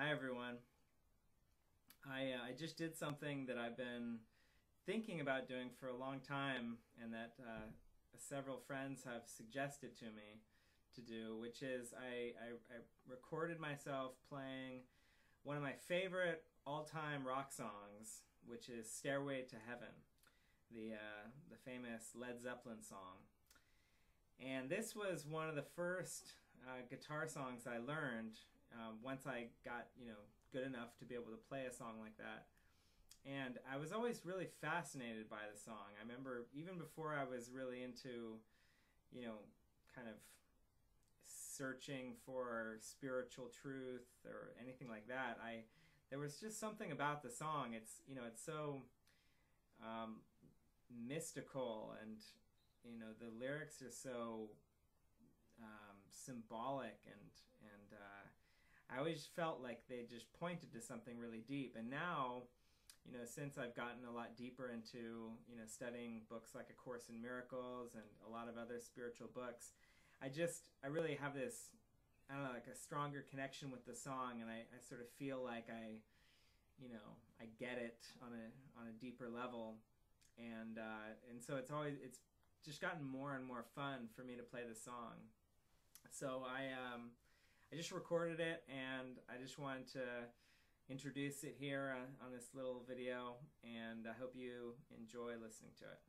Hi, everyone. I, uh, I just did something that I've been thinking about doing for a long time and that uh, several friends have suggested to me to do, which is I, I, I recorded myself playing one of my favorite all time rock songs, which is Stairway to Heaven, the, uh, the famous Led Zeppelin song. And this was one of the first uh, guitar songs I learned um, once I got you know good enough to be able to play a song like that. And I was always really fascinated by the song. I remember even before I was really into, you know, kind of searching for spiritual truth or anything like that. I there was just something about the song. It's you know it's so um, mystical and you know the lyrics are so um, symbolic and I always felt like they just pointed to something really deep. And now, you know, since I've gotten a lot deeper into, you know, studying books like A Course in Miracles and a lot of other spiritual books, I just, I really have this, I don't know, like a stronger connection with the song. And I, I sort of feel like I, you know, I get it on a, on a deeper level. And, uh, and so it's always, it's just gotten more and more fun for me to play the song. So I, um, I just recorded it and I just wanted to introduce it here on, on this little video and I hope you enjoy listening to it.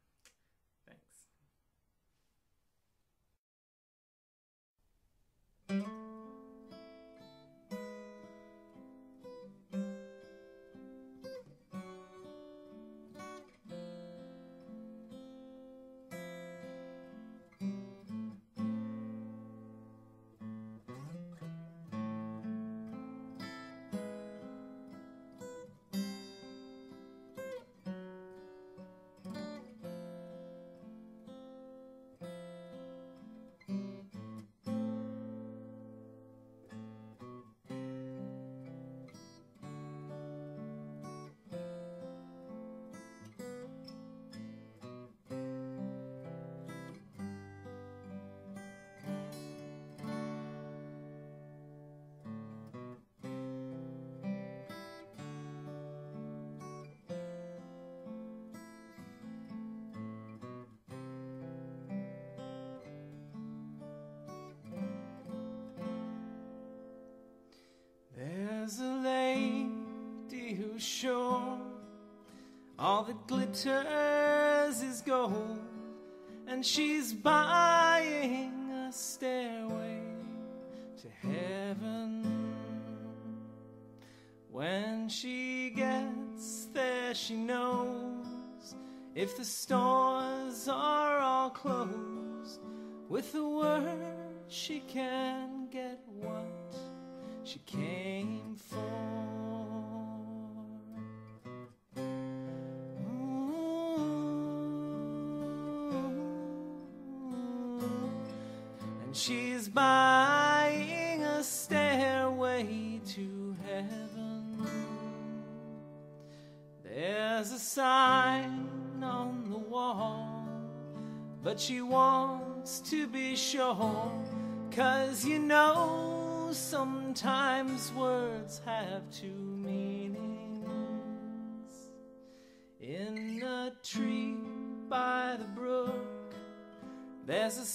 Sure all that glitters is gold, and she's buying a stairway to heaven. When she gets there, she knows if the stores are all closed, with a word she can she's buying a stairway to heaven. There's a sign on the wall, but she wants to be sure, cause you know sometimes words have two meanings. In a tree by the brook, there's a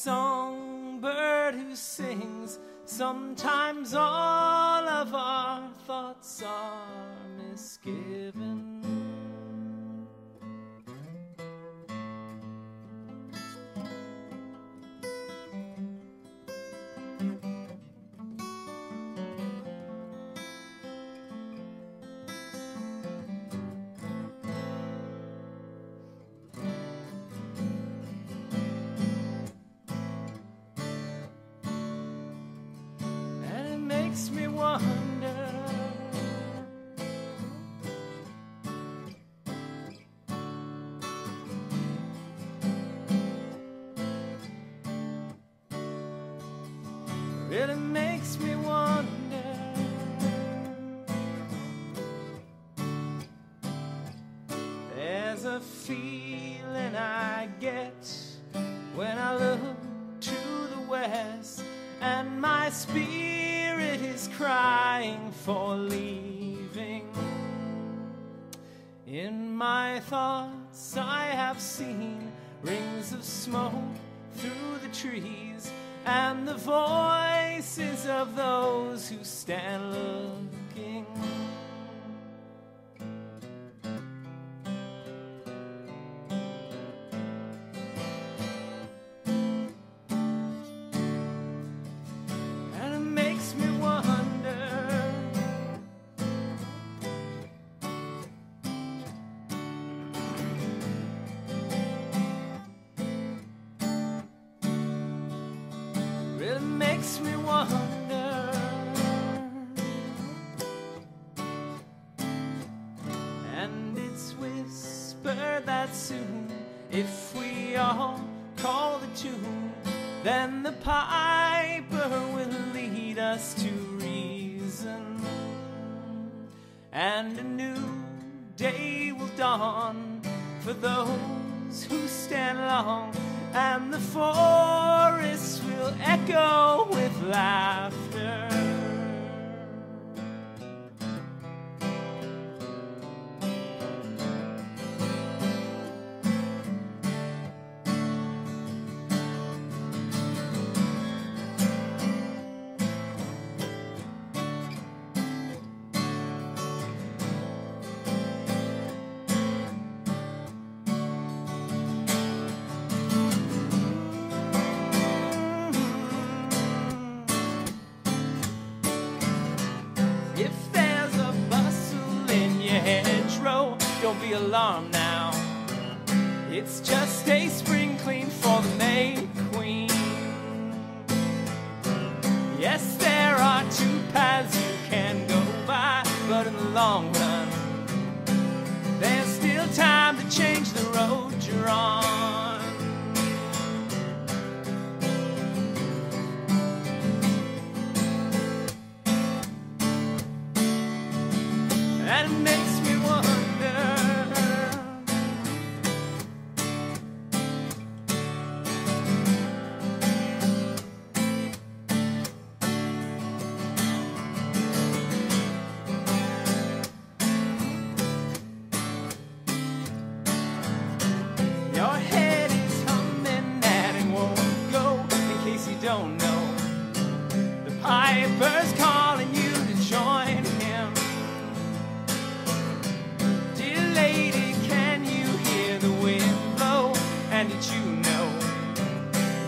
songbird who sings. Sometimes all of our thoughts are misgiven. Makes me wonder. Really makes me wonder. There's a feeling I get when I look to the west and my spirit is crying for leaving. In my thoughts, I have seen rings of smoke through the trees and the voices of those who stand makes me wonder. And it's whispered that soon, if we all call the tune, then the piper will lead us to reason. And a new day will dawn for those who stand long, and the forests will echo with laughter. Be alarmed now. It's just a spring clean for the May Queen. Yes, there are two paths you can go by, but in the long run, there's still time to change the road you're on. And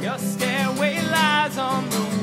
your stairway lies on the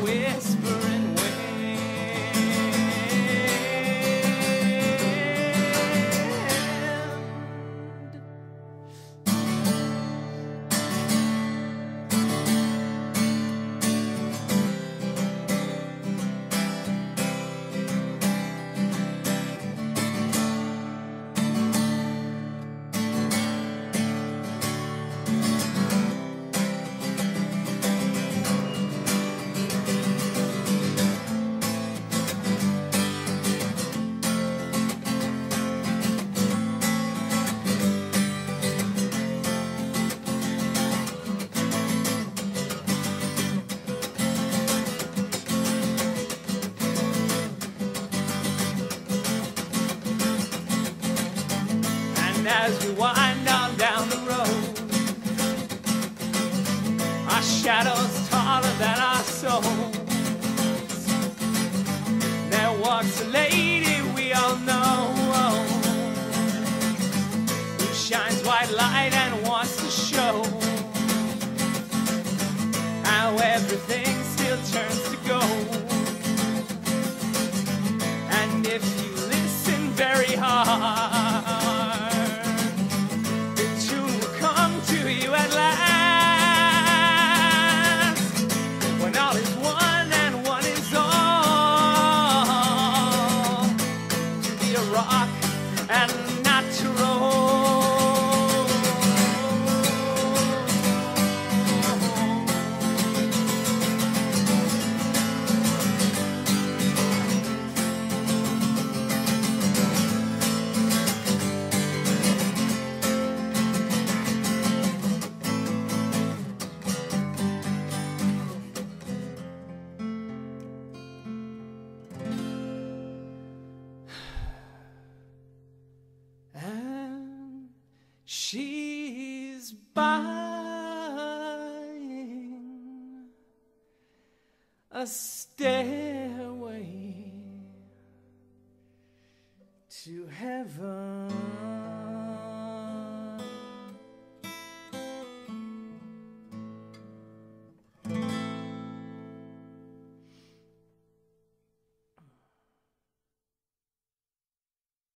shadows taller than our souls. There walks a lady we all know who shines white light and wants to show how everything still turns buying a